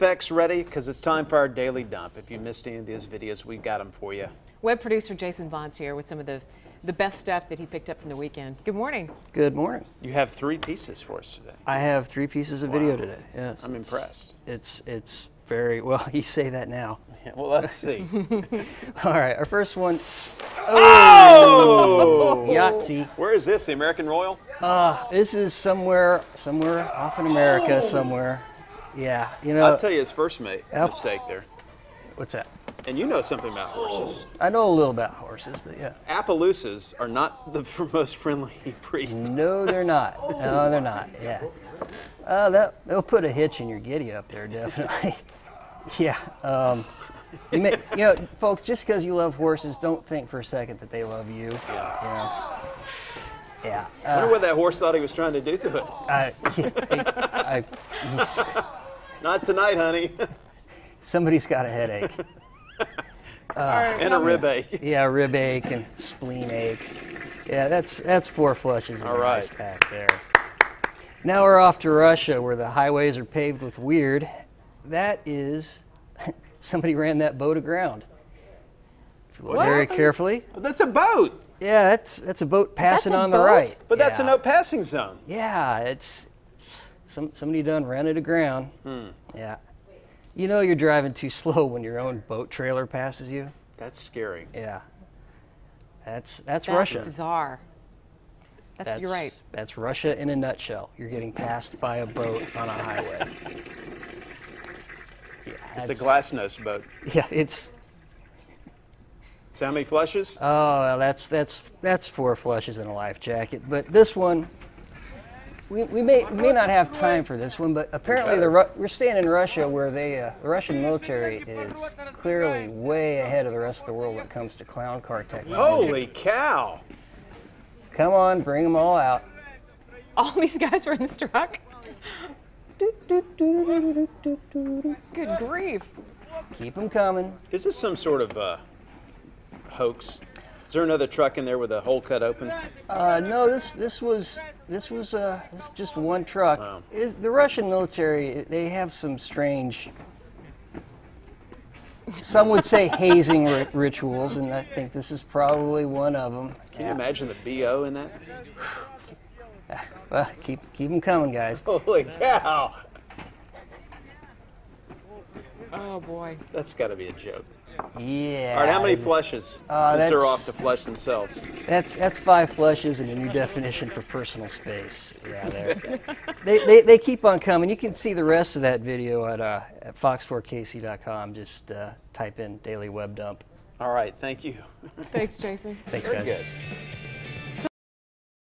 Effects ready because it's time for our daily dump. If you missed any of these videos, we got them for you. Web producer Jason Vaughn's here with some of the, the best stuff that he picked up from the weekend. Good morning. Good morning. You have three pieces for us today. I have three pieces of video today. Yes. I'm impressed. It's it's very well. You say that now. Yeah, well, let's see. All right. Our first one. oh! Yahtzee. Where is this? The American Royal? Uh, this is somewhere somewhere off in America somewhere. Yeah. You know. I'll tell you his first mate Yep. mistake there. What's that? And you know something about horses. I know a little about horses, but yeah. Appaloosas are not the most friendly breed. No, they're not. No, they're not. Yeah. Uh, that they'll put a hitch in your giddy up there, definitely. yeah. Um, you, may, you know, folks, just because you love horses, don't think for a second that they love you. Yeah. Yeah. I wonder Uh, what that horse thought he was trying to do to it. I, I, I, Not tonight, honey. somebody's got a headache. and a rib ache. Yeah, rib ache and spleen ache. Yeah, that's that's four flushes in All a right. nice pack there. Now we're off to Russia, where the highways are paved with weird. That is, somebody ran that boat aground. If you look very carefully, That's a boat, yeah, that's that's a boat passing a on the right. but that's a no passing zone. Yeah, it's some somebody done ran it aground. Hmm. Yeah, you know you're driving too slow when your own boat trailer passes you. That's scary. Yeah, that's that's, That's Russia. bizarre. That's, That's, you're right. That's Russia in a nutshell. You're getting passed by a boat on a highway. Yeah, It's a glass nose boat. Yeah, it's. So how many flushes? Oh, well, that's that's that's four flushes in a life jacket. But this one, we, we may may not have time for this one. But apparently, the Ru- we're staying in Russia, where they uh, the Russian military is clearly way ahead of the rest of the world when it comes to clown car technology. Holy cow! Come on, bring them all out. All these guys were in this truck. Good grief. Keep them coming. Is this some sort of uh, hoax? Is there another truck in there with a hole cut open? Uh, no, this this was this was uh, this just one truck. Wow. Is the Russian military? They have some strange. Some would say hazing ri- rituals, and I think this is probably one of them. Can you imagine the BO in that? Well, keep keep them coming, guys. Holy cow! Oh boy. That's got to be a joke. Yeah. All right, how many flushes Uh, since they're off to flush themselves? That's that's five flushes and a new definition for personal space. Yeah, they, they they keep on coming. You can see the rest of that video at uh, at fox4kc.com. Just uh, type in daily web dump. All right, thank you. Thanks, Jason. Thanks, Very guys. good.